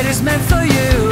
it is meant for you.